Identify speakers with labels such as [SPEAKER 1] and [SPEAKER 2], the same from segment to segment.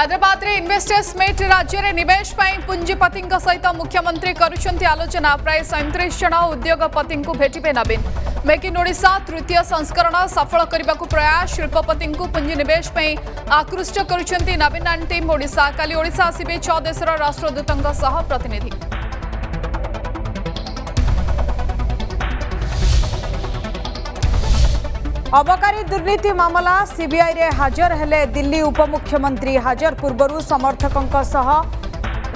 [SPEAKER 1] ହାଇଦ୍ରାବାଦରେ investors meet ରାଜ୍ୟରେ ନିବେଶ ପାଇଁ ପୁଞ୍ଜିପତିଙ୍କ ସହିତ ମୁଖ୍ୟମନ୍ତ୍ରୀ କରୁଛନ୍ତି ଆଲୋଚନା ପ୍ରାୟ ସଇଁତିରିଶ ଜଣ ଉଦ୍ୟୋଗପତିଙ୍କୁ ଭେଟିବେ ନବୀନ ମେକ୍ ଇନ୍ ଓଡ଼ିଶା ତୃତୀୟ ସଂସ୍କରଣ ସଫଳ କରିବାକୁ ପ୍ରୟାସ ଶିଳ୍ପପତିଙ୍କୁ ପୁଞ୍ଜିନିବେଶ ପାଇଁ ଆକୃଷ୍ଟ କରୁଛନ୍ତି ନବୀନ ଆଣ୍ଡ ଟିମ୍ ଓଡ଼ିଶା କାଲି ଓଡ଼ିଶା ଆସିବେ ଛଅ ଦେଶର ରାଷ୍ଟ୍ରଦୂତଙ୍କ ସହ ପ୍ରତିନିଧି
[SPEAKER 2] अबकारी दुर्नीति मामला सीबीआई रे हाजर हेले दिल्ली उपमुख्यमंत्री हाजर पूर्व समर्थकों सह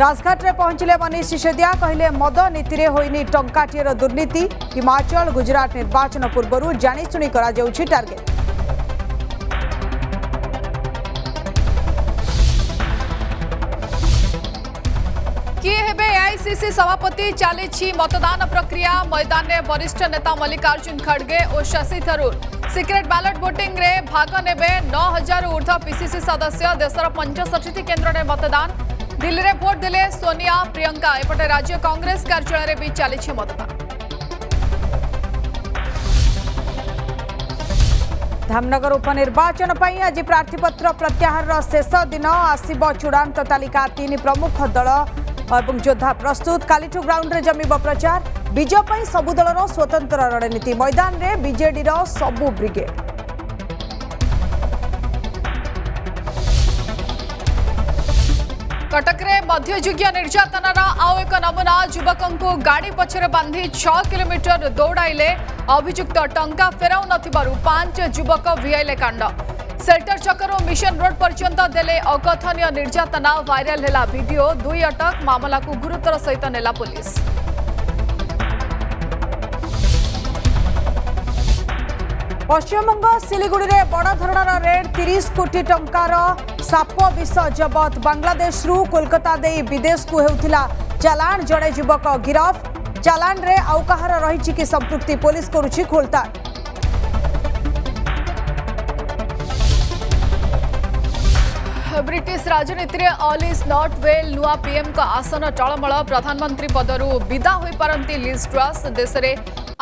[SPEAKER 2] राजघाटे पहुंचले मनीष सिसोदिया कहले मद नीति में होनी टंकाटीर दुर्नीति हिमाचल गुजरात निर्वाचन पूर्व जाणीशु टारगेट
[SPEAKER 1] पिसीसी सभापति चली मतदान प्रक्रिया मैदान में वरिष्ठ नेता मल्लिकार्जुन खड़गे और Shashi Tharoor secret ballot voting रे भाग ने नौ हजार ऊर्ध पिसीसी सदस्य देशर पंचषठी केन्द्र ने मतदान दिल्ली में भोट दे सोनिया प्रियंका एपटे राज्य कांग्रेस कार्यालय भी चली मतदान
[SPEAKER 2] धामनगर उपनिर्वाचन पर आज प्रार्थीपत्र प्रत्याहार शेष दिन आसव चूड़ा तालिका तीन प्रमुख दल এবং যোদ্ধা প্রস্তুত কালিটু গ্রাউন্ডে জমিবো প্রচার বিজেপি সব দলৰ स्वतन्त्र ৰণনীতি ময়দানৰে বিজেডিৰ সবো ब्रिगेड
[SPEAKER 1] কটকৰে মধ্যযুগ্য নিৰ্জাতনৰ আউ এক নমনা যুৱকক গাড়ী পিছৰে বান্ধি 6 কিমিৰ দৌড়াইলে অভিযুক্ত টங்கா फेৰাও নথিবৰু পাঁচ যুৱক ভিআইলে কাণ্ড सेल्टर छकु मिशन रोड पर्यंत दे अकथन निर्यातना भाइराल है भिड दुई अटक मामला को गुरुतर सहित नेला पुलिस
[SPEAKER 2] पश्चिमबंग सिलीगुड़ी में बड़धरण रेड तीस कोटी टप विष जबत बांग्लादेश कोलकाता दे विदेश को होता चलाण जड़े युवक गिरफ चलाण में आउ कह रही संपुक्ति पुलिस करुच्ची खोलताड़
[SPEAKER 1] ବ୍ରିଟିଶ ରାଜନୀତିରେ ଅଲ୍ ଇଜ୍ ନଟ୍ ୱେଲ୍ ନୂଆ ପିଏମ୍ଙ୍କ ଆସନ ଟଳମଳ ପ୍ରଧାନମନ୍ତ୍ରୀ ପଦରୁ ବିଦା ହୋଇପାରନ୍ତି ଲିଜ୍ ଟ୍ରସ୍ ଦେଶରେ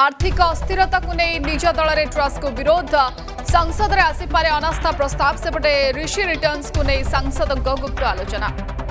[SPEAKER 1] ଆର୍ଥିକ ଅସ୍ଥିରତାକୁ ନେଇ ନିଜ ଦଳରେ ଟ୍ରସ୍କୁ ବିରୋଧ ସଂସଦରେ ଆସିପାରେ ଅନାସ୍ଥା ପ୍ରସ୍ତାବ ସେପଟେ ରିଷି ରିଟର୍ଣ୍ଣସକୁ ନେଇ ସାଂସଦଙ୍କ ଗୁପ୍ତ ଆଲୋଚନା